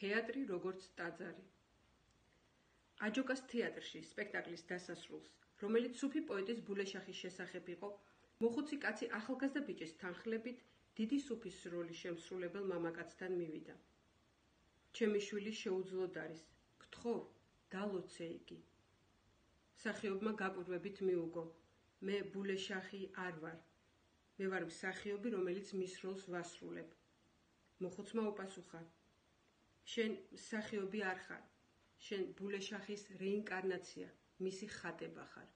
თეატრი როგორც ტაძარი. აჯოკას თეატრში სპექტაკლის დასასრულს, რომელიც სუფი პოეტის ბულეშახის შესახებ იყო, მოხუცი კაცი ახალგაზრდა ბიჭის თანხლებით დიდი სუფის როლის შემსრულებელ მამაკაცთან მივიდა. ჩემი შვილი შეუძლოდ არის. გთხოვ, დალოცე იგი. სახიობმა გაკვირვებით მიუგო. მე ბულეშახი არ ვარ. მე ვარ მსახიობი, რომელიც მის როლს ვასრულებ. მოხუცმა უპასუხა: შენ მსახიობი არ ხარ. შენ ბულეშახის რეინკარნაცია, მისი ხატება ხარ.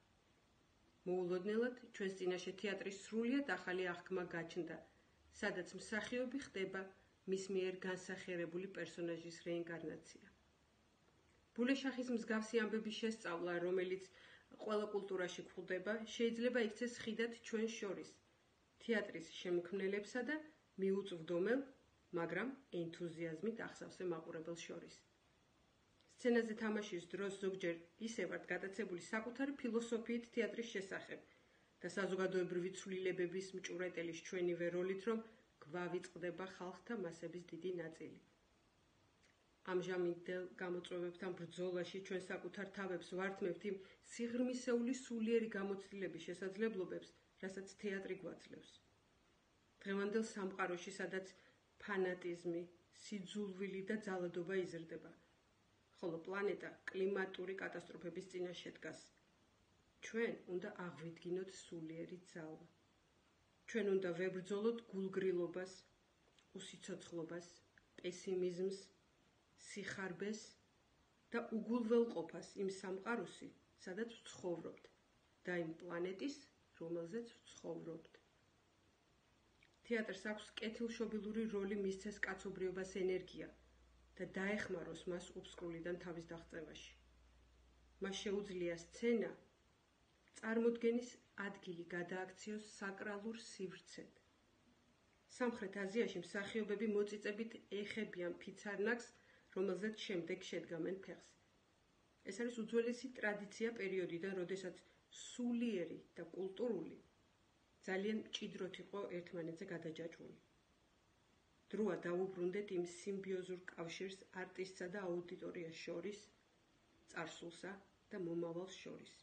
მოულოდნელად ჩვენს წინაშე თეატრის სრულიად ახალი აღქმა გაჩნდა, სადაც მსახიობი ხდება მის მიერ განსახიერებული პერსონაჟის რეინკარნაცია. ბულეშახის მსგავსი ამბების შესწავლა, რომელიც ყველა კულტურაში გვხვდება, შეიძლება იქცეს ხიდად ჩვენ შორის, თეატრის შემქმნელებსა და მიუწვდომელ მაგრამ ენთუზიაზმით ახსავსე მაყურებელ შორის. სცენაზე თამაშის დროს ზოგჯერ ისე ვართ გატაცებული საკუთარი ფილოსოფიით თეატრის შესახებ და საზოგადოებრივი ცვლილებების მჭურეტელის ჩვენივე როლით, რომ გვავიწყდება ხალხთა მასების დიდი ნაწილი. ამჟამინდელ გამოწვევებთან ბრძოლაში ჩვენ საკუთარ თავებს ვართმევთ იმ სიღრმისეული სულიერი გამოცდილების შესაძლებლობებს, რასაც თეატრი გვაძლევს. დღევანდელ სამყაროში, სადაც ფანატიზმი, სიძულვილი და ძალადობა იზრდება. ხოლო პლანეტა კლიმატური კატასტროფების წინაშე დგას. ჩვენ უნდა აღვიდგინოთ სულიერი ძალა. ჩვენ უნდა ვებრძოლოთ გულგრილობას, უსიცოცხლობას, პესიმიზმს, სიხარბეს და უგულველყოფას იმ სამყაროსი, სადაც ვცხოვრობთ და იმ პლანეტის, რომელზეც ვცხოვრობთ. თეატრს აქვს კეთილშობილური როლი მისცეს კაცობრიობას ენერგია და დაეხმაროს მას უბსკრულიდან თავის დაღწევაში. მას შეუძლია სცენა წარმოდგენის ადგილი გადააქციოს საკრალურ სივრცედ. სამხრეთ აზიაში მსახიობები მოწიწებით ეხებიან ფიცარნაკს, რომელზეც შემდეგ შედგამენ ფეხს. ეს არის უძველესი ტრადიცია პერიოდიდან, როდესაც სულიერი და კულტურული ძალიან მჭიდროდ იყო ერთმანეთზე გადაჯაჭვული. დროა დაუბრუნდეთ იმ სიმბიოზურ კავშირს არტისტსა და აუდიტორიას შორის, წარსულსა და მომავალს შორის.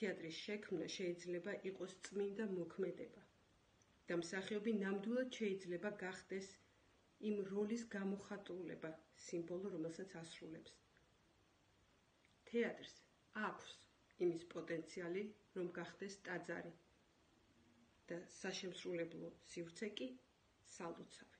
თეატრის შექმნა შეიძლება იყოს წმინდა მოქმედება და მსახიობი ნამდვილად შეიძლება გახდეს იმ როლის გამოხატულება, სიმბოლო, რომელსაც ასრულებს. თეატრს აქვს იმის პოტენციალი, რომ გახდეს ტაძარი. და საშემსრულებლო სივრცე კი სალოცავი